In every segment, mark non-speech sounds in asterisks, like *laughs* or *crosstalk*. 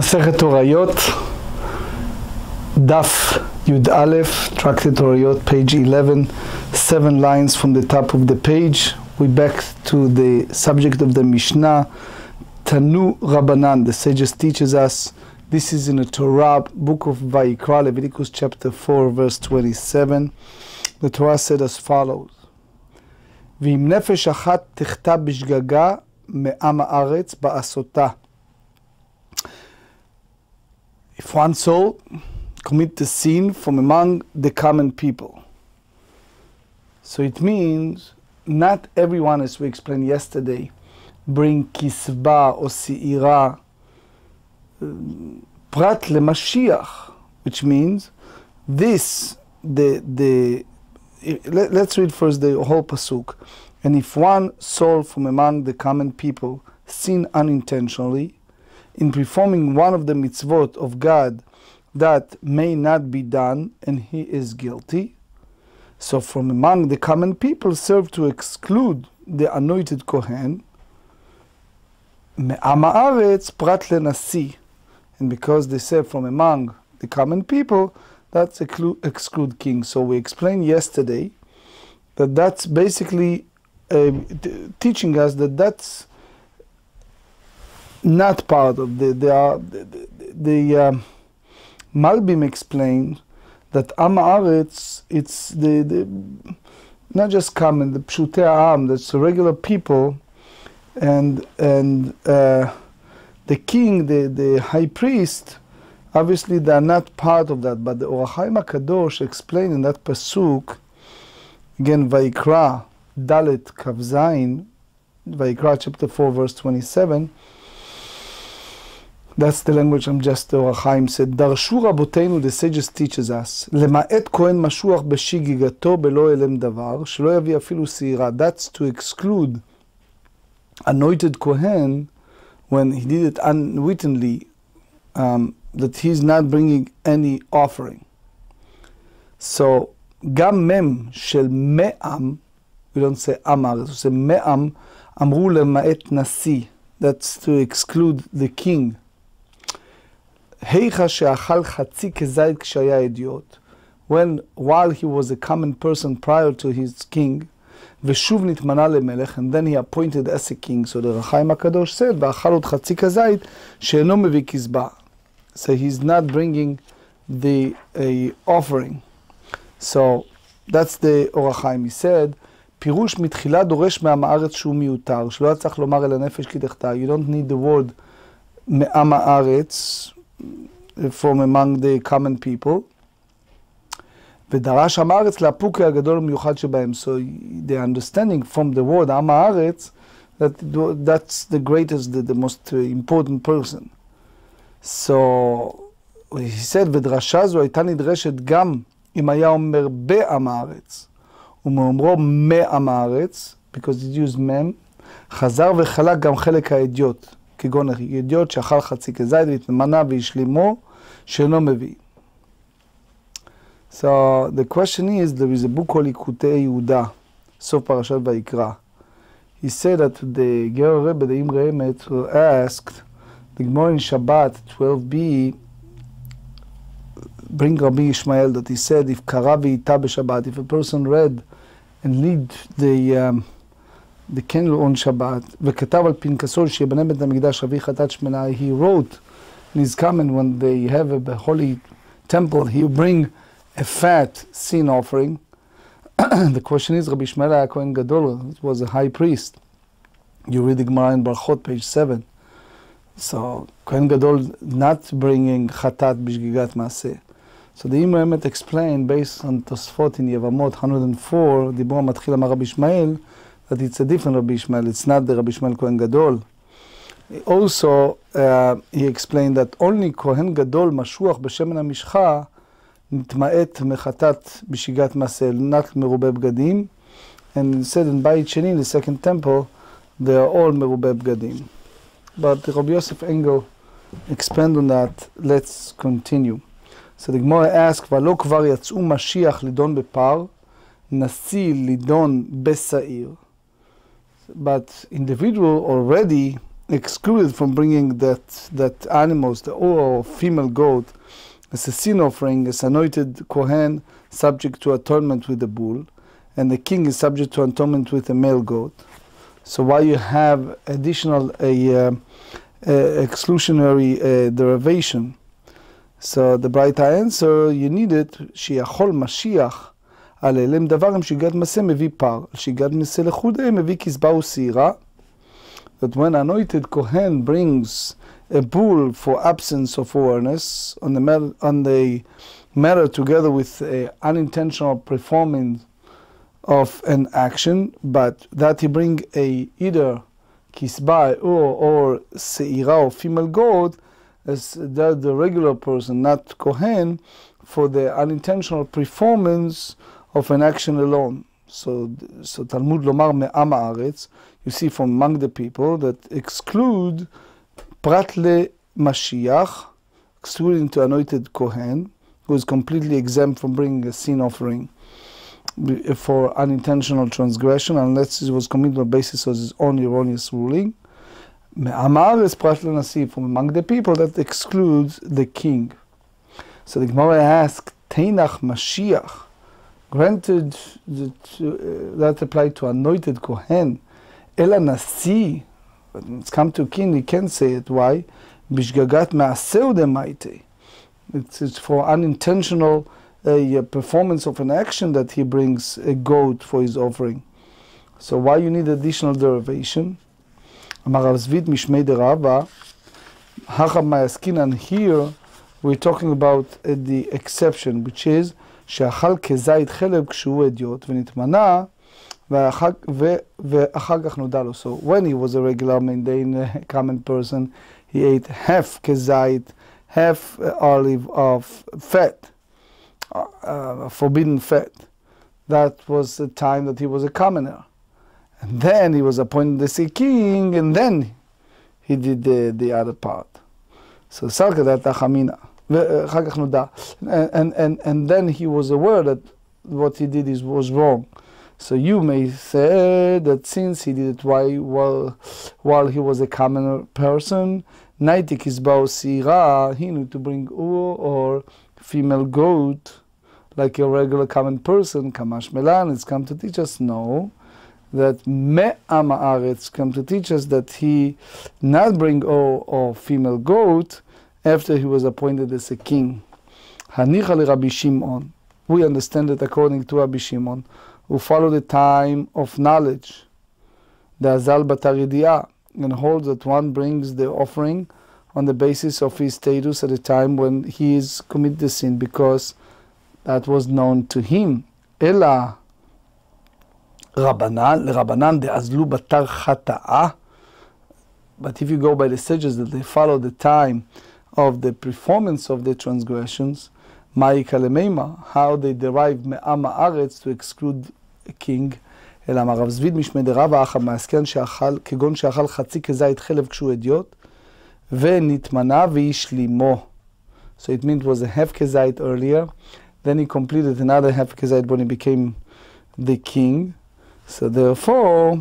מסכת הוריות, דף י"א, Tractate הוריות, page 11, seven lines from the top of the page. We back to the subject of the Mishnah, Tanu Rabbanan. The sages teaches us, this is in the Torah, book of Vayikra, Leviticus chapter 4, verse 27. The Torah said as follows, ואם נפש אחת תחטא בשגגה מעם הארץ בעשותה. If one soul commit the sin from among the common people. So it means not everyone, as we explained yesterday, bring kisba or si'ira uh, prat lemashiach, which means this, the, the, let, let's read first the whole pasuk. And if one soul from among the common people sin unintentionally, in performing one of the mitzvot of God that may not be done and he is guilty. So from among the common people serve to exclude the anointed Kohen. And because they say from among the common people, that's exclude king. So we explained yesterday that that's basically uh, teaching us that that's not part of the the the, the, um, Malbim explained that Am Haaretz, it's the, the not just common the Pshutei Am, that's the regular people, and and uh, the king, the the high priest, obviously they are not part of that. But the Or HaChaim Kadosh explained in that pasuk, again Vayikra Dalit Kavzain, Vayikra chapter four verse twenty seven that's the language I'm just, the Or HaChaim said, דרשו רבותינו, the sages teaches us, למעט כהן משוח בשגיגתו בלא אלם דבר, שלא יביא אפילו שעירה. That's to exclude anointed Kohen when he did it unwittingly, um, that he's not bringing any offering. So, גם מם של מעם, we don't say עם הארץ, we say מעם, אמרו למעט נשיא. That's to exclude the king. היכא שאכל חצי כזית כשהיה אידיוט, when, while he was a common person prior to his king, ושוב נתמנה למלך, and then he appointed as a king, so the רחיים הקדוש said, ואכל עוד חצי כזית שאינו מביא קזבא. So he's not bringing the a offering. So that's the אור החיים. He said, פירוש מתחילה דורש מעם הארץ שהוא מיותר, שלא היה צריך לומר אל הנפש כי תחטא. You don't need the word מעם הארץ, from among the common people. ודרש עם הארץ לאפוקי הגדול המיוחד שבהם. So the understanding from the word עם הארץ, that that's the greatest, the, the most important person. So he said, ודרשה זו הייתה נדרשת גם אם היה אומר בעם הארץ, ומאומרו מעם הארץ, because it used מם, חזר וחלק גם חלק האדיוט. כגון שאכל חצי כזית והתמנה והשלימו, שאינו מביא. So the question is, there is a book called ליקוטי Yehuda, סוף פרשת ויקרא. He said that the Gerrer Rebbe, the Imre Emet, asked the Gemara in Shabbat 12b, bring Rabbi Ishmael that he said, if Karavi Ita Shabbat, if a person read and lead the um, דקנו on שבת, וכתב על פנקסול שיבנה בית המקדש אבי חטאת he wrote in his comment when they have a holy temple, he bring a fat sin offering. *clears throat* the question is, Rabbi Shmuel Kohen Gadol was a high priest. You read the Gemara in Berachot, page 7. So, Kohen Gadol not bringing Chatat Bishgigat Maseh. So the Imam explained based on Tosfot in Yevamot 104, Dibur Matchil Amar Rabbi Ishmael, that it's a different Rabbi Ishmael, it's not the Rabbi Ishmael Kohen Gadol. Also, uh, he explained that only Kohen Gadol משוח בשמן המשחה נתמעט מחטאת בשגת מעשה, not מרובה בגדים. And he said in בית שני, the second temple, they are all מרובה בגדים. But Rabbi Yosef Engel expand on that, let's continue. So the Gemara asks, ולא כבר יצאו משיח לדון בפר, נשיא לדון בשעיר. but individual already excluded from bringing that that animals, the or female goat, as a sin offering, as anointed kohen, subject to atonement with the bull, and the king is subject to atonement with a male goat. So why you have additional a, uh, a exclusionary uh, derivation? So the bright answer you need it. Shiachol Mashiach על אלה דבר עם שיגת מסה מביא פר, שיגת מסה לחודה מביא כסבה ושעירה. That when anointed Kohen brings a bull for absence of awareness on the, on the matter together with unintentional performance of an action, but that he bring a either kisba or, or seira or female goat as that the regular person, not Kohen, for the unintentional performance of an action alone. So, so Talmud Lomar Me'am Haaretz, you see from among the people that exclude Prat le Mashiach, excluding to anointed Kohen, who is completely exempt from bringing a sin offering for unintentional transgression, unless it was committed on the basis of his own erroneous ruling. Amar is Prat Nasi from among the people that excludes the king. So the Gemara asks, Teinach Mashiach, Granted that, uh, that applied to anointed Kohen, El Anasi, it's come to king, he can say it. Why? Bishgagat ma'aseu demaite. It's, for unintentional uh, performance of an action that he brings a goat for his offering. So why you need additional derivation? Amar Zvid Mishmei derava. Hacham here, we're talking about uh, the exception, which is שאכל כזית חלב כשהוא אדיוט ונתמנה ואחר, ו, ואחר כך נודע לו. So when he was a regular mundane uh, common person, he ate half כזית, half uh, olive of fat, uh, forbidden fat. That was the time that he was a commoner. And then he was appointed as a king, and then he did the, the other part. So Sarkadat Achamina. And, and, and then he was aware that what he did is, was wrong. So you may say that since he did it while, while, he was a common person, Naitik is Sira, he knew to bring ur or female goat like a regular common person, Kamash Melan, it's come to teach us no that Me'am Haaretz come to teach us that he not bring or, or female goat after he was appointed as a king. We understand it according to Rabbi Shimon, who follow the time of knowledge, the Azal Bataridia, and holds that one brings the offering on the basis of his status at the time when he is committed the sin, because that was known to him. Ella Rabbanan, Rabbanan Azlu Batar Chata'a. But if you go by the sages that they follow the time of the performance of the transgressions, how they derive Me'am Haaretz to exclude a king, אלא אמר רב זביד משמי דרבה אחא מעסקן שאכל, כגון שאכל חצי כזית חלב כשהוא אדיוט, ונתמנה והשלימו. So it means it was a half kezait earlier, then he completed another half kezait when he became the king. So therefore,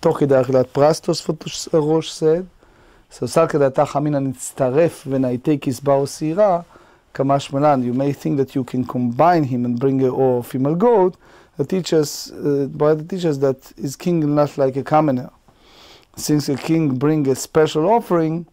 תוך כדי אכילת פרס תוספות ראש said, so Salka Data Hamina Nitztaref Venaite Kisbao Sira, Kamash Malan, you may think that you can combine him and bring a or female goat. The teaches, uh, but teaches that is king not like a commoner. Since a king bring a special offering,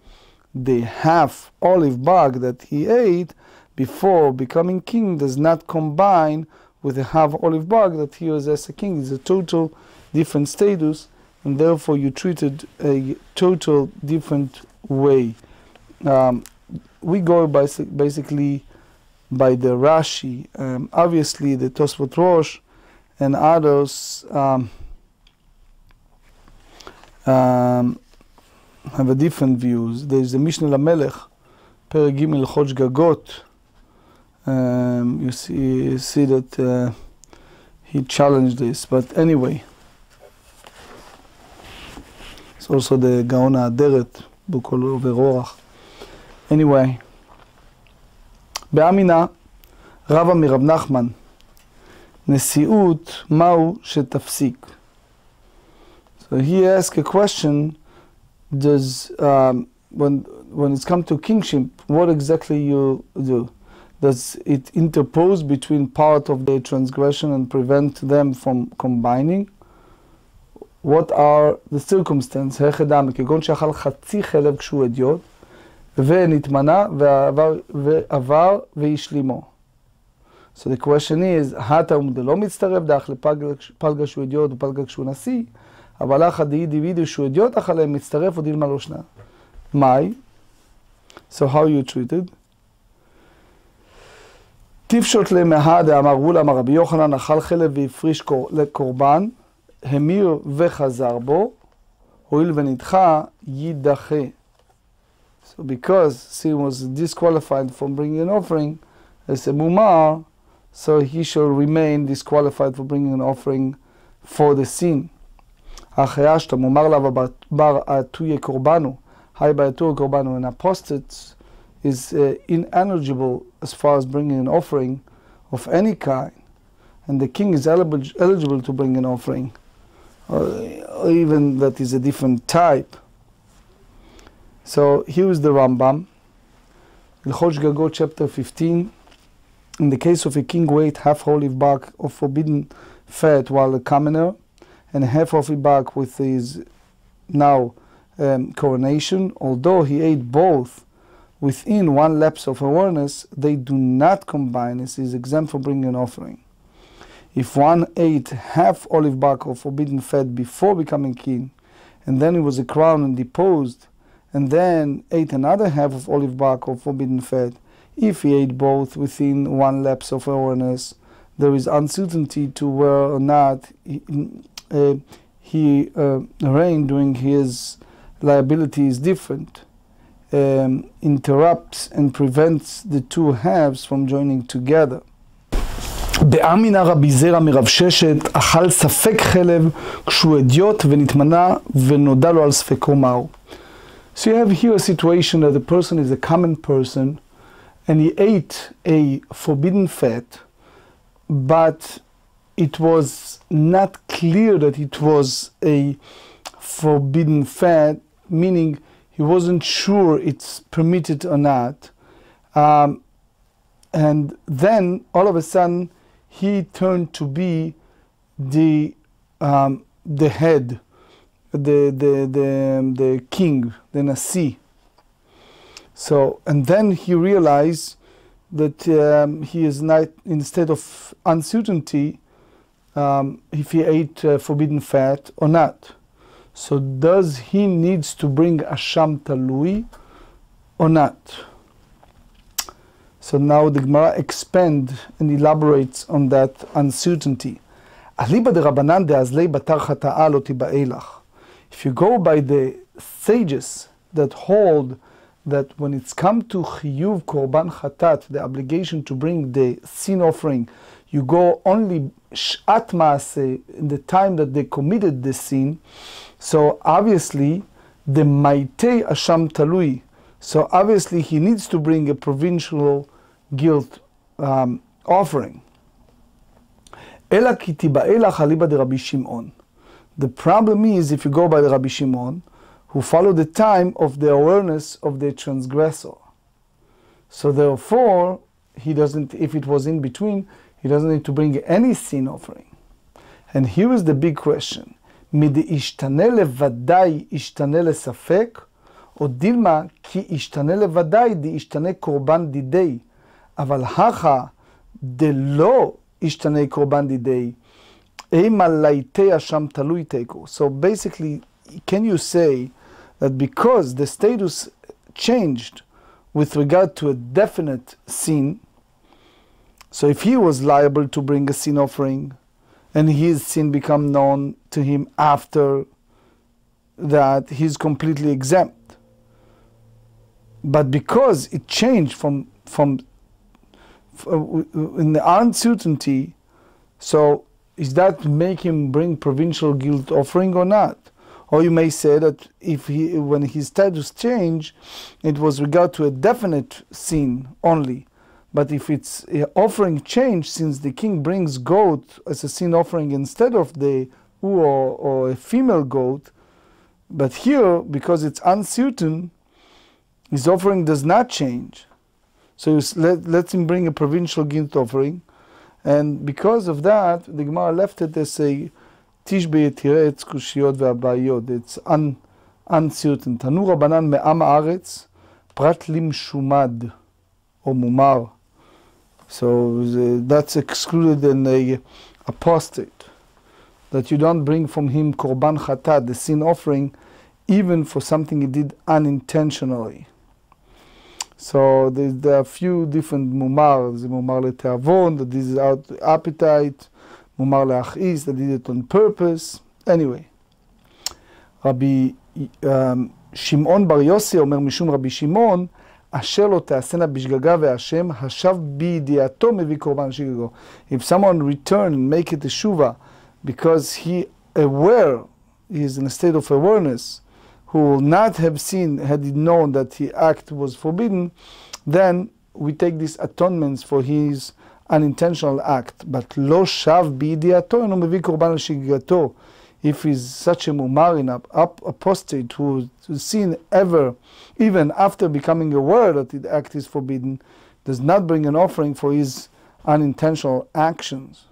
the half olive bug that he ate before becoming king does not combine with the half olive bug that he was as a king. It's a total different status and therefore you treated a total different way. Um, we go by, basically by the Rashi. Um, obviously, the Tosfot Rosh and others um, um, have a different views. There is the Mishneh Lamelech, Per Gimel Chodj Gagot. Um, you see, you see that uh, he challenged this, but anyway. It's also the Gaona Aderet, book over Orach. Anyway, באמינה רבה מרב נחמן, נשיאות מהו שתפסיק. So he asked a question does um, when when it's come to kingship, what exactly you do? Does it interpose between part of the transgression and prevent them from combining? What are the circumstances? היחדם, כגון שאכל חצי חלב כשהוא אדיוט, ונתמנה ועבר, ועבר והשלימו. So the question is, הטעם דלא מצטרף דאך לפלגה שהוא אדיוט ופלגה כשהוא נשיא, אבל אחא דאי דיווידו שהוא אדיוט אך עליהם מצטרף ודילמה לא שנה. מאי? So how you treated? טיפשוט למהה דאמר אמר רבי יוחנן אכל חלב והפריש לקורבן, המיר וחזר בו, הואיל ונדחה יידחה. So because sin was disqualified from bringing an offering as a mumar, so he shall remain disqualified for bringing an offering for the sin. אחרי מומר לה בר עטויה קורבנו, היי בעטויה קורבנו, an apostate is uh, ineligible as far as bringing an offering of any kind, and the king is eligible to bring an offering, or, even that is a different type. So here is the Rambam, Ilchot Gagot, chapter 15. In the case of a king ate half olive bark of forbidden fat while a commoner, and half of it back with his now um, coronation, although he ate both within one lapse of awareness, they do not combine as is exempt from bringing an offering. If one ate half olive bark of forbidden fat before becoming king, and then he was a crown and deposed, and then ate another half of olive bark of forbidden fat, if he ate both within one lapse of awareness, there is uncertainty to whether or not he, uh, he uh, reigned during his liability is different, um, interrupts and prevents the two halves from joining together. באמינה רבי זרע מרב ששת אכל ספק חלב כשהוא אדיוט ונתמנה ונודע לו על ספקו מהו. So you have here a situation that the person is a common person and he ate a forbidden fat, but it was not clear that it was a forbidden fat, meaning he wasn't sure it's permitted or not. Um, and then all of a sudden he turned to be the um, the head the, the, the, the king, the Nasi. So, and then he realized that um, he is not, instead of uncertainty, um, if he ate uh, forbidden fat or not. So does he needs to bring Asham Talui or not? So now the Gemara expands and elaborates on that uncertainty. If you go by the sages that hold that when it's come to chiyuv korban chatat, the obligation to bring the sin offering, you go only shat in the time that they committed the sin. So obviously, the maitei asham talui. So obviously, he needs to bring a provisional guilt um, offering. אלא כי תיבאה לך אליבא דרבי שמעון. The problem is if you go by the Rabbi Shimon, who follow the time of the awareness of the transgressor. So therefore, he doesn't, if it was in between, he doesn't need to bring any sin offering. And here is the big question. מדאישתנה לוודאי ישתנה לספק, או דילמה כי ישתנה לוודאי דאישתנה קורבן דידי, אבל הכא דלא ישתנה קורבן דידי, so basically, can you say that because the status changed with regard to a definite sin, so if he was liable to bring a sin offering and his sin become known to him after that, he's completely exempt. But because it changed from from uh, in the uncertainty, so is that make him bring provisional guilt offering or not? Or you may say that if he, when his status changed, it was regard to a definite sin only. But if it's offering change, since the king brings goat as a sin offering instead of the or, or a female goat, But here, because it's uncertain, his offering does not change. So let, let him bring a provisional guilt offering. And because of that, the Gemara left it as a Tishbe Tiretz Kushiyot Ve'abayot. It's un, uncertain. Tanu Rabbanan Me'am Aretz Pratlim Shumad O Mumar. So the, that's excluded in a apostate. That you don't bring from him Korban Chatat, the sin offering, even for something he did unintentionally. So there, there are a few different mumar. There's a mumar leteavon, that this is out appetite. Mumar leachis, that did it on purpose. Anyway. רבי um, שמעון בר יוסי אומר משום רבי שמעון, אשר לא תעשינה בשגגה והשם, השב בידיעתו מביא קורבן שגגו. If someone return and make it a shuva, because he aware, he is in a state of awareness, who will not have seen had he known that his act was forbidden, then we take these atonements for his unintentional act. But lo shav bi'idiyatoh eno mevi korban shigato. If he's such a mumarin, an apostate who is seen ever, even after becoming aware that the act is forbidden, does not bring an offering for his unintentional actions.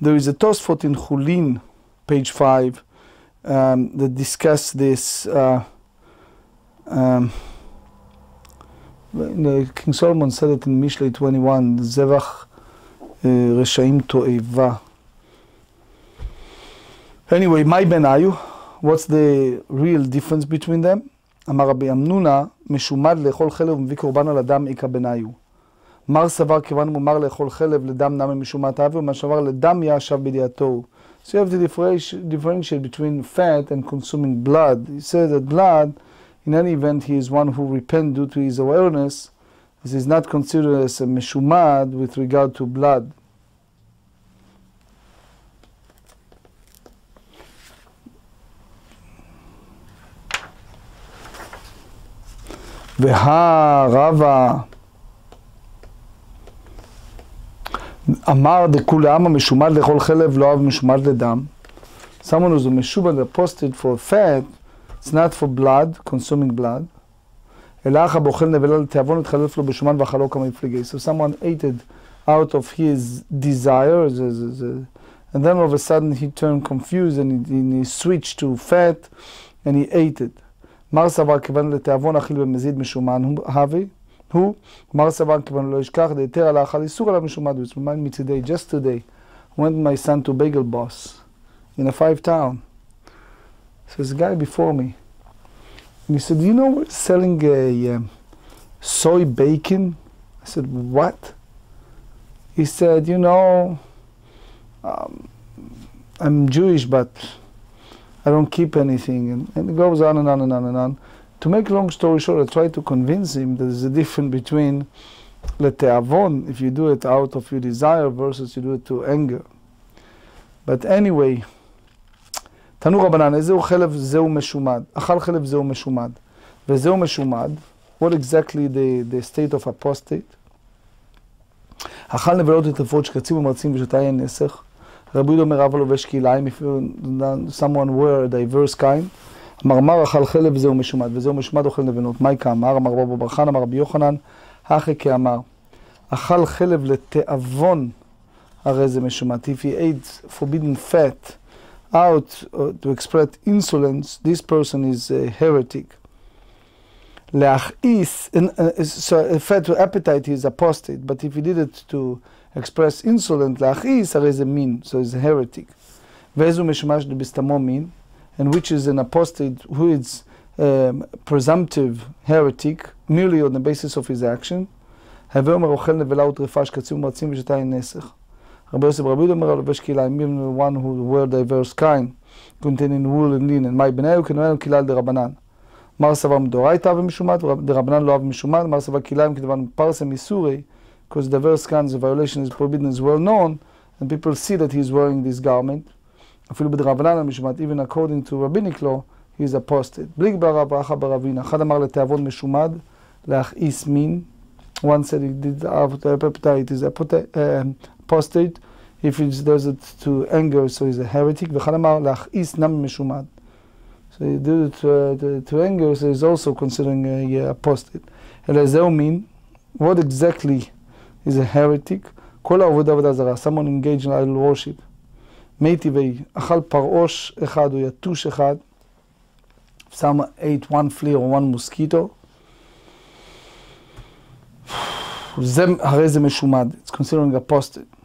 There is a Tosfot in Chulin, page 5, um, that discuss this. Uh, um, the- King Solomon said it in Mishlei 21, Zevach uh, Reshaim To'eva. Anyway, my benayu, what's the real difference between them? אמר רבי אמנונה, משומד לאכול חלב ומביא קורבן על אדם איכא בניו. מר סבר כיוון מומר לאכול חלב לדם נמי משומת האוויר, ומה שעבר לדם ישב בידיעתו. So you have to differentiate, differentiate between fat and consuming blood. He says that blood, in any event, he is one who repent due to his awareness. This is not considered as a meshumad with regard to blood. והא רבא אמר דכולי עמא משומד לאכול חלב לא אהב משומד לדם. Someone who's a משומד apostate for fat, it's not for blood, consuming blood. אלא אחא באוכל נבלה לתיאבון התחלף לו בשומן ואכלו כמה מפלגי. So someone ate it out of his desire, the- the- the- and then all of a sudden he turned confused and he, and he switched to fat and he ate it. מר סבר כיוון לתיאבון אכיל במזיד משומן הוא who? Mar Savan Kivan Lo Ishkach, the Ter Alach, Al Isur me today, just today, went my son to Bagel Boss in a five town. So this guy before me. And he said, you know, we're selling a um, soy bacon. I said, what? He said, you know, um, I'm Jewish, but I don't keep anything. And, and it goes on and on and on and on. To make a long story short, I tried to convince him that there's a difference between leteavon, if you do it out of your desire, versus you do it to anger. But anyway, תנו רבנן, איזהו חלב זהו משומד? אכל חלב זהו משומד. וזהו משומד, what exactly the, the state of apostate? אכל נבלות וטרפות שקצים ומרצים ושתה יין נסך. רבי יהודה אומר רב הלובש כליים, if you- someone wear a diverse kind. מרמר אכל חלב זהו משומד, וזהו משומד אוכל נבנות. מייקה אמר, אמר רבו ברכן, אמר רבי יוחנן, אחי כאמר, אכל חלב לתיאבון, הרי זה משומד. If he ate forbidden fat out uh, to express insolence, this person is a heretic. להכעיס, אה, אה, so a fat to appetite is apostate, but if he did it to express insolence, להכעיס, הרי זה מין, so it's a heretic. ואיזו משומש בסתמו מין? and which is an apostate who is um, presumptive heretic, merely on the basis of his action. הווה אומר אוכל נבלה וטרפה שקצים ומרצים ושתה אין נסך. רבי יוסף רבי יהודה אומר על לובש כליים, even one who wear diverse kind, containing wool and linen, מאי בניהו כנראה כלל דרבנן. מר סבר מדאורייתא ומשומד, דרבנן לא אהב משומד, מר סבר כליים כדבן פרסם איסורי, because diverse kinds of violation is forbidden is well known, and people see that he's wearing this garment. אפילו בדרבנן המשומד, even according to rabbinic law, he is apostate. בלי גברה ברכה ברבינה, אחד אמר לתיאבון משומד, להכעיס מין. One said he did appetite is apote- um, apostate. If he does it to anger, so he's a heretic. ואחד אמר להכעיס נמי משומד. So he did it to, to, to anger, so he's also considering a, a apostate. Elazeu mean, what exactly is a heretic? כל העבודה עבודה זרה, someone engaged in idol worship. מי טבעי, אכל פרעוש אחד או יתוש אחד, some ate one flea or one mosquito, זה, הרי זה משומד, it's considering apostate.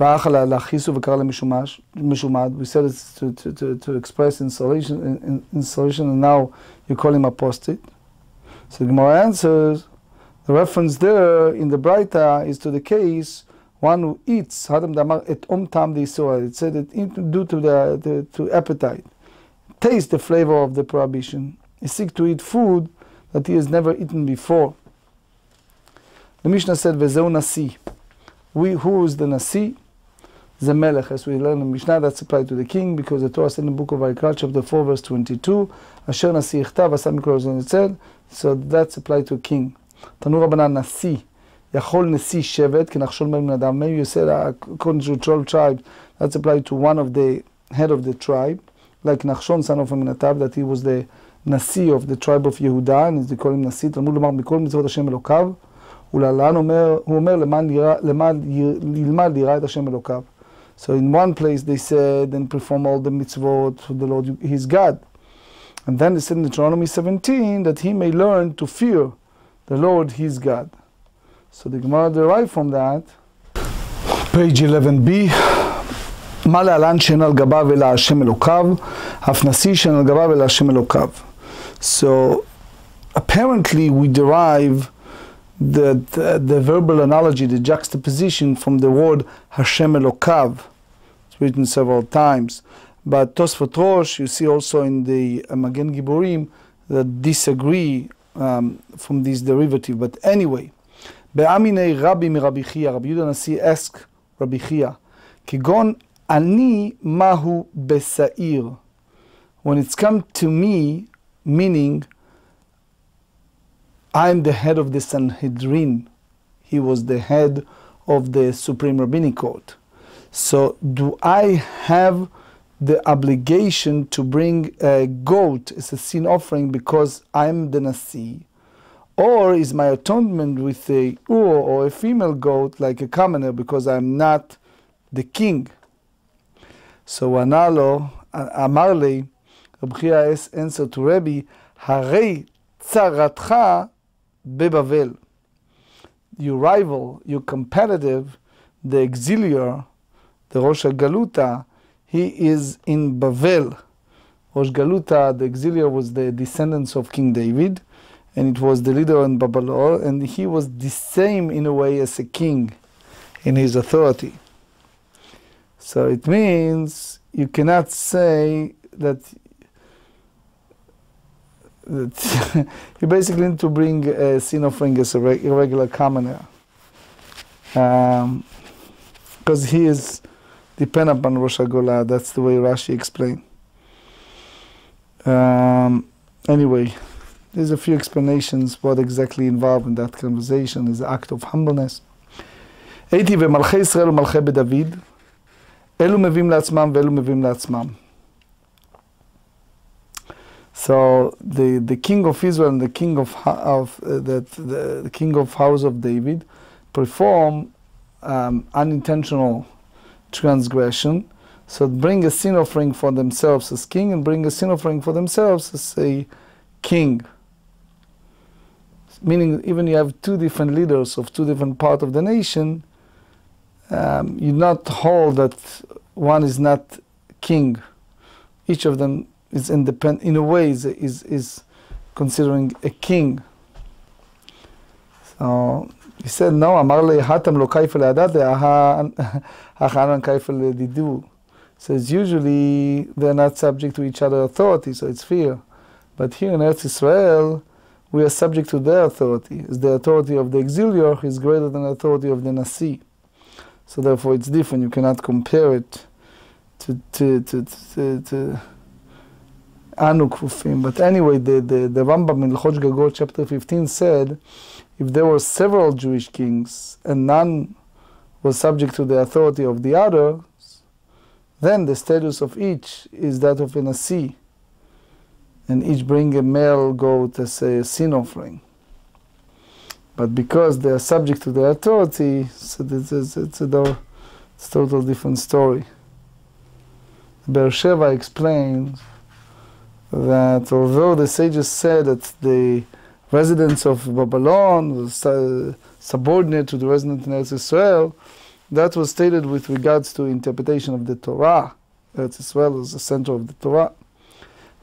והלך להכיסו וקרא למשומד, we said it to, to, to, to express installation, installation and now you call him apostate. So the Gemara answers, the reference there in the Braita is to the case one who eats, Hadam Damar et om tam It said that due to the, the to appetite, taste the flavor of the prohibition. He seek to eat food that he has never eaten before. The Mishnah said, Vezeu Nasi. We, who is the Nasi? The Melech, as we learn in Mishnah, that's applied to the king, because the Torah said in the book of Vayikra, chapter 4, verse 22, Asher Nasi Ichtav, Asam Mikro So that's applied to a king. Tanu Rabbanan Nasi. Yachol Nesi Shevet, Kenachshol Ben Adam. Maybe you said, a to 12 tribes, that's applied to one of the head of the tribe, like Nachshon, son of Aminadav, that he was the Nasi of the tribe of Yehuda, and they call him Nasi, תלמוד לומר מכל מצוות השם אלוקיו, ולהלן הוא אומר, למען ילמד ליראה את השם אלוקיו. So in one place they said, and perform all the mitzvot for the Lord his God. And then they said in Deuteronomy 17 that he may learn to fear the Lord his God. So the Gemara derived from that, page 11b, מה להלן שאין על גביו אלא השם אלוקיו, אף נשיא שאין על גביו אלא השם אלוקיו. So apparently we derive the, the, the, verbal analogy, the juxtaposition from the word Hashem Elokav. It's written several times. But Tosfot Rosh, you see also in the Magen Giborim, that disagree um, from this derivative. But anyway, Be'amine Rabbi Rabbi Chia, Rabbi Yudan Asi asked Rabbi Chia, Kigon ani mahu besair. When it's come to me, meaning I'm the head of the Sanhedrin. He was the head of the Supreme Rabbinic Court. So, do I have the obligation to bring a goat as a sin offering because I'm the Nasi? Or is my atonement with a ur or a female goat like a commoner because I'm not the king? So Analo, Amarle, Rabbi answer to Rabbi, Harei tzaratcha bebavel. Your rival, your competitive, the exilarch, the Rosh Galuta, he is in Bavel. Rosh Galuta, the exilarch, was the descendants of King David and it was the leader in Babylon, and he was the same in a way as a king in his authority. So it means you cannot say that, that *laughs* you basically need to bring a sin offering as a irregular commoner. Because um, he is dependent upon Rosh Hashanah. That's the way Rashi explained. Um, anyway. There's a few explanations what exactly involved in that conversation is the act of humbleness. הייתי ומלכי ישראל ומלכי בדוד, אלו מביאים לעצמם ואלו מביאים לעצמם. So the, the king of Israel and the king of, of uh, the, the, the, king of house of David perform um, unintentional transgression. So bring a sin offering for themselves as king and bring a sin offering for themselves as a king meaning even you have two different leaders of two different parts of the nation, um, you not hold that one is not king. Each of them is independent, in a way, is, is, is considering a king. So he said, no, אמר לי, התם לא כיפה לעדת, החנן כיפה לדידו. Says usually they're not subject to each other authority, so it's fear. But here in Eretz Israel, we are subject to their authority. As the authority of the exilarch is greater than the authority of the Nasi. So therefore it's different. You cannot compare it to to to to, to Anu But anyway, the, the, the Rambam in L'chot Gagot chapter 15 said, if there were several Jewish kings and none was subject to the authority of the others, then the status of each is that of a Nasi. And each bring a male goat as a sin offering. But because they are subject to the authority, so it's, it's, a, it's a total different story. Beersheba explains that although the sages said that the residents of Babylon was uh, subordinate to the residents in Eretz Israel, that was stated with regards to interpretation of the Torah. Eretz Israel was the center of the Torah.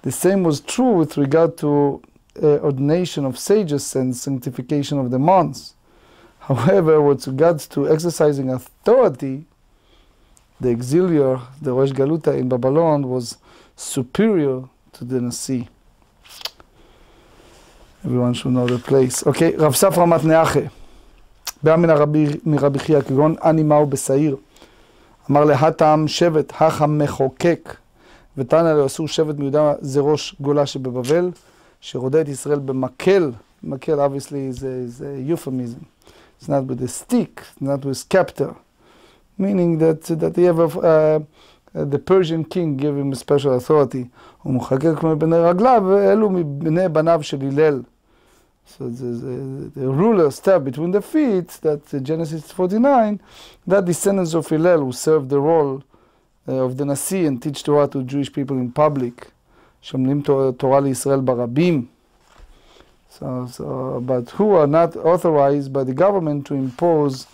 The same was true with regard to uh, ordination of sages and sanctification of the monks. However, with regards to exercising authority, the exilarch, the Rosh Galuta in Babylon, was superior to the Nasi. Everyone should know the place. Okay, Rav ספרא Matne'ache, נאחה, בא מן הרבי מרבי חייא, כגון אני מהו בשעיר. אמר להתם שבט, ותנא לו אסור שבט מיהודה זה ראש גולה שבבבל, שרודה את ישראל במקל, מקל obviously is a euphemism. It's not with a stick, not with scepter. meaning that, that they have a, uh, the Persian king gave him a special authority. הוא מחקק מבני רגליו, אלו מבני בניו של הלל. So the, the, the ruler step between the feet, that uh, Genesis 49, that descendants of Hillel who served the role uh, of the Nasi and teach Torah to Jewish people in public. שומלים תורה לישראל ברבים. So, so, but who are not authorized by the government to impose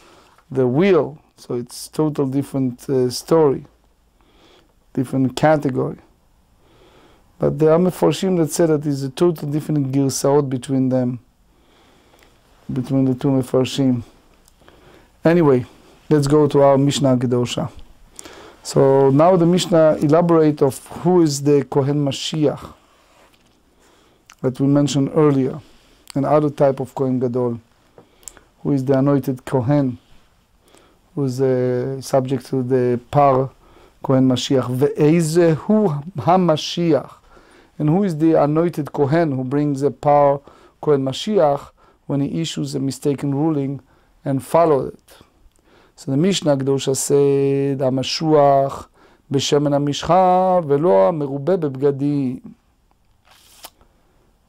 the will so it's total different uh, story, different category. But there are Meforshim that say that there's a total different girsaot between them, between the two Meforshim. Anyway, let's go to our Mishnah Gedosha. So now the Mishnah elaborate of who is the Kohen Mashiach that we mentioned earlier, an other type of Kohen Gadol, who is the anointed Kohen who's uh, subject to the par Kohen Mashiach. Ve'ezehu HaMashiach. And who is the anointed Kohen who brings the par Kohen Mashiach when he issues a mistaken ruling and follow it? So the Mishnah Gdusha said, Hamashuach b'shemen hamishcha velo merube.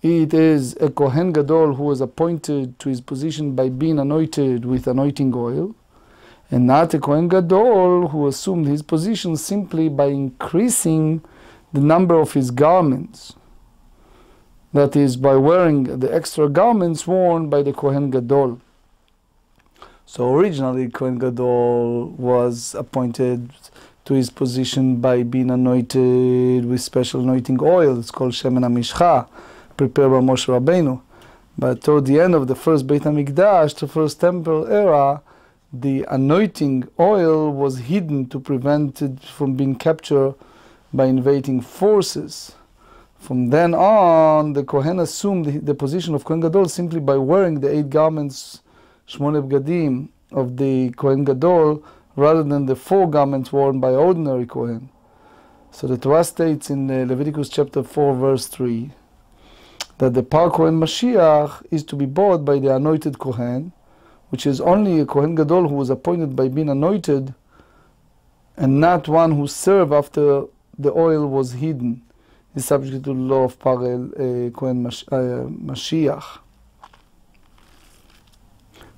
It is a Kohen Gadol who was appointed to his position by being anointed with anointing oil, and not a Kohen Gadol who assumed his position simply by increasing the number of his garments. That is, by wearing the extra garments worn by the Kohen Gadol. So originally, Kohen Gadol was appointed to his position by being anointed with special anointing oil. It's called Shemen HaMishcha, prepared by Moshe Rabbeinu. But toward the end of the first Beit HaMikdash, the first temple era, the anointing oil was hidden to prevent it from being captured by invading forces. From then on, the Kohen assumed the position of Kohen Gadol simply by wearing the eight garments, Shmone Bgadim, of the Kohen Gadol, rather than the four garments worn by ordinary Kohen. So the Torah states in uh, Leviticus chapter 4, verse 3, that the Par Kohen Mashiach is to be bought by the anointed Kohen, which is only a Kohen Gadol who was appointed by being anointed, and not one who served after the oil was hidden, is subject to the law of Parel uh, Kohen Mash, uh, Mashiach.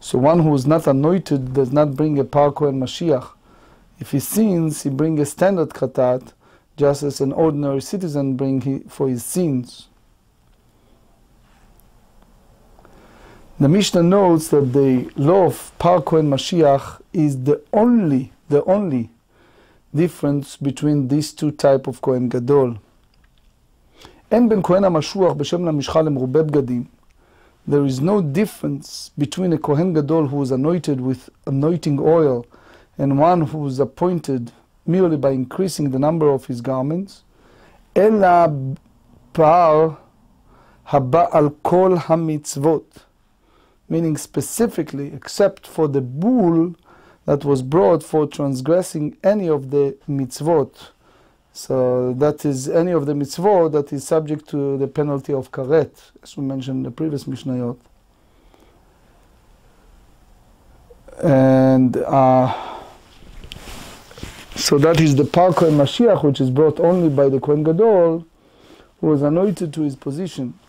So one who is not anointed does not bring a Par Kohen Mashiach. If he sins, he brings a standard katat, just as an ordinary citizen bring for his sins. The Mishnah notes that the law of Par Kohen Mashiach is the only, the only difference between these two type of Kohen Gadol. אין בין כהן המשוח בשם למשחה למרובה בגדים. there is no difference between a Kohen Gadol who is anointed with anointing oil and one who is appointed merely by increasing the number of his garments. Ela par haba al kol hamitzvot, meaning specifically, except for the bull that was brought for transgressing any of the mitzvot. So that is any of the mitzvot that is subject to the penalty of karet, as we mentioned in the previous Mishnayot. And uh, so that is the Par Kohen Mashiach, which is brought only by the Kohen Gadol, who was anointed to his position.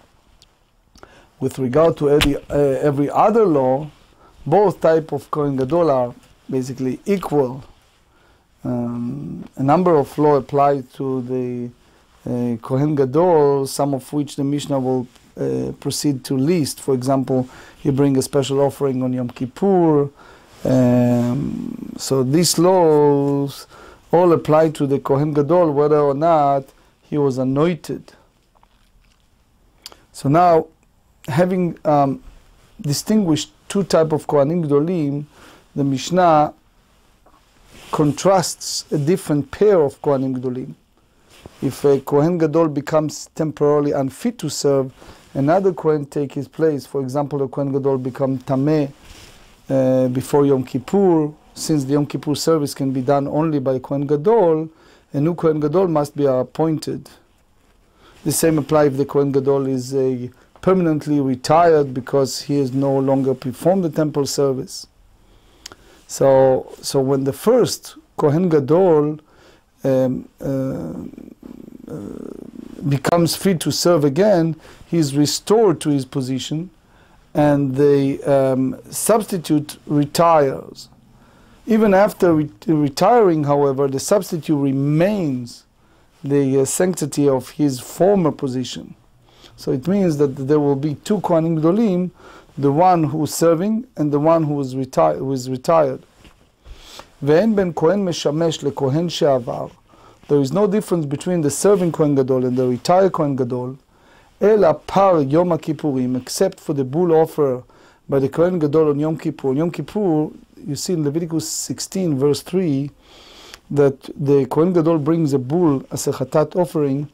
With regard to every, uh, every other law, both type of Kohen Gadol are basically equal. Um, a number of law apply to the uh, Kohen Gadol, some of which the Mishnah will uh, proceed to list. For example, you bring a special offering on Yom Kippur. Um, so these laws all apply to the Kohen Gadol, whether or not he was anointed. So now, having um, distinguished two type of Kohanim Gdolim, the Mishnah contrasts a different pair of Kohanim Gdolim. If a Kohen Gadol becomes temporarily unfit to serve, another Kohen take his place. For example, a Kohen Gadol become Tameh uh, before Yom Kippur, since the Yom Kippur service can be done only by Kohen Gadol, a new Kohen Gadol must be appointed. The same applies if the Kohen Gadol is permanently retired because he has no longer performed the temple service. So, so when the first Kohen Gadol um, uh, uh, becomes free to serve again, he is restored to his position, and the um, substitute retires. Even after re- retiring, however, the substitute remains the uh, sanctity of his former position. So it means that there will be two Kohanim Gdolim, the one who is serving and the one who is, reti- who is retired. ואין בין כהן משמש לכהן שעבר. There is no difference between the serving Kohen Gadol and the retired Kohen Gadol, אלא par Yom הכיפורים, except for the bull offer by the Kohen Gadol on Yom Kippur. On Yom Kippur, you see in Leviticus 16, verse 3, that the Kohen Gadol brings a bull as a chatat offering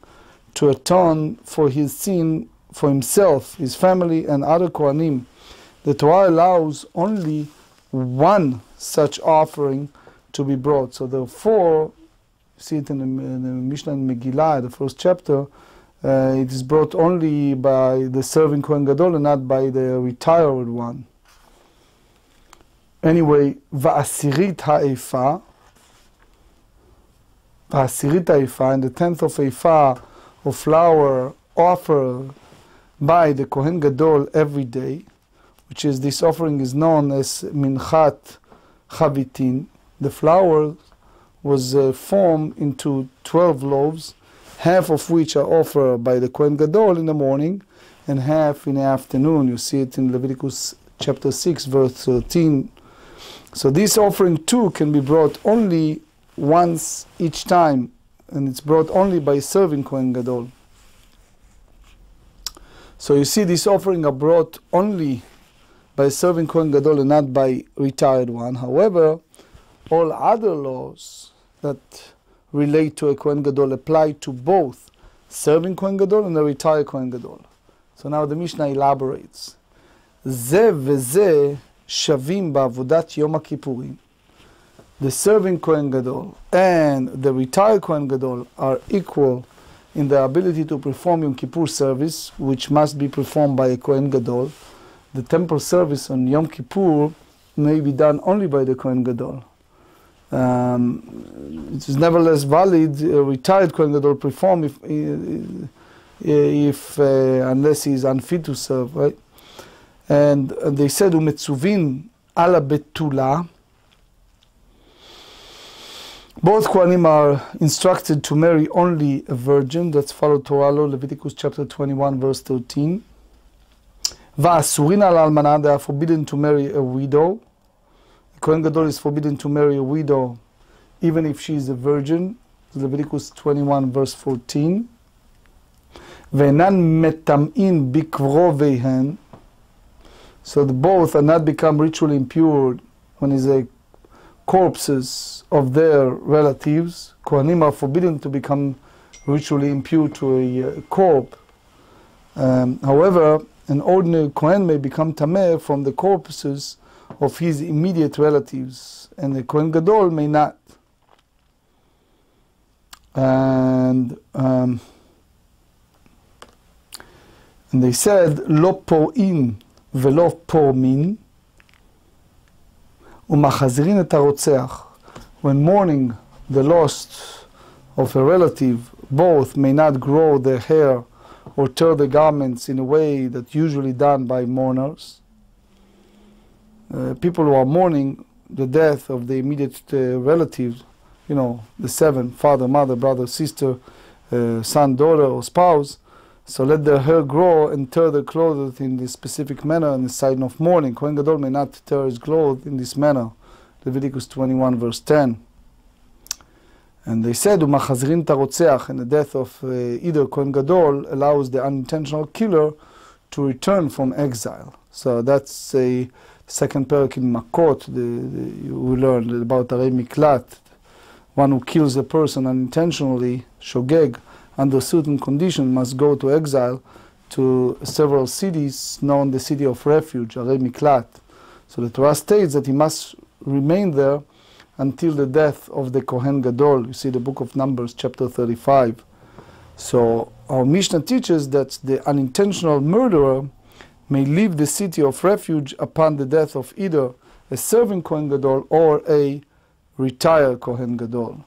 to atone for his sin for himself, his family, and other Kohanim. The Torah allows only one such offering to be brought. So therefore, see it in the, in the Mishnah in Megillah, the first chapter, uh, it is brought only by the serving Kohen Gadol and not by the retired one. Anyway, Va'asirit ha'efa, Va'asirit ha'efa, and the tenth of efa of flour offered by the Kohen Gadol every day, which is this offering is known as Minchat Chavitin. The flour was uh, formed into 12 loaves, half of which are offered by the Kohen Gadol in the morning and half in the afternoon. You see it in Leviticus chapter 6, verse 13. So this offering too can be brought only once each time, and it's brought only by serving Kohen Gadol. So you see, this offering are brought only by serving Kohen Gadol and not by retired one. However, all other laws that relate to a Kohen Gadol apply to both serving Kohen Gadol and a retired Kohen Gadol. So now the Mishnah elaborates. זה וזה שווים בעבודת יום הכיפורים. The serving Kohen Gadol and the retired Kohen Gadol are equal in the ability to perform Yom Kippur service, which must be performed by a Kohen Gadol. The temple service on Yom Kippur may be done only by the Kohen Gadol. Um, it is nevertheless valid, a retired Kohen Gadol perform if, if uh, unless he is unfit to serve, right? And they said, umetzuvin ala betula. Both Kohanim are instructed to marry only a virgin. That's followed Torah law, Leviticus chapter 21, verse 13. Va'asurin al almana, they are forbidden to marry a widow. The Kohen Gadol is forbidden to marry a widow, even if she is a virgin. Leviticus 21, verse 14. Ve'enan metam'in bikvro vehen. So the both are not become ritually impure when is a corpses of their relatives. Kohanim are forbidden to become ritually impure to a uh, corpse. Um, however, an ordinary Kohen may become tameh from the corpses of his immediate relatives, and the Kohen Gadol may not. And um, and they said, lo po'im velo po'min, ומחזירין את הרוצח. When mourning the lost of a relative both may not grow their hair or tear the garments in a way that's usually done by mourners. Uh, people who are mourning the death of the immediate uh, relatives, you know, the seven father, mother, brother, sister, uh, son, daughter, or spouse. so let the hair grow and tear the clothes in this specific manner in the sign of mourning. Kohen Gadol may not tear his clothes in this manner. Leviticus 21, verse 10. And they said, "Umachazrin tarotzeach," and the death of uh, either Kohen Gadol allows the unintentional killer to return from exile. So that's a second parak in Makot. The, the, you learn about Arei Miklat, one who kills a person unintentionally, shogeg, under certain conditions, must go to exile to several cities known the city of refuge, Arei Miklat. So the Torah states that he must remain there until the death of the Kohen Gadol. You see the book of Numbers, chapter 35. So our Mishnah teaches that the unintentional murderer may leave the city of refuge upon the death of either a serving Kohen Gadol or a retired Kohen Gadol.